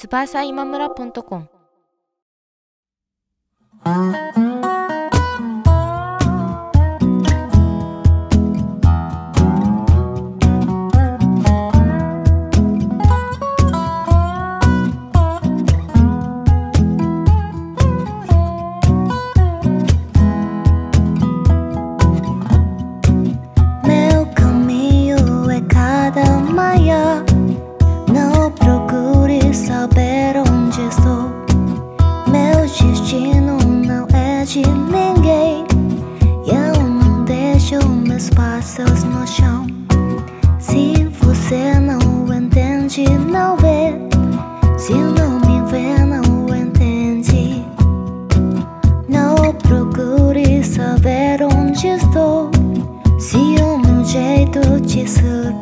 翼今村ポントコン。acest om. Si omul ce tot ce sunt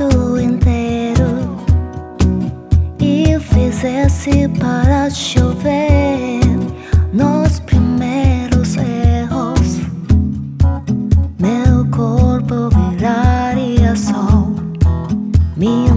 mundo inteiro e fizesse para chover nos primeiros erros, meu corpo viraria sol. Minha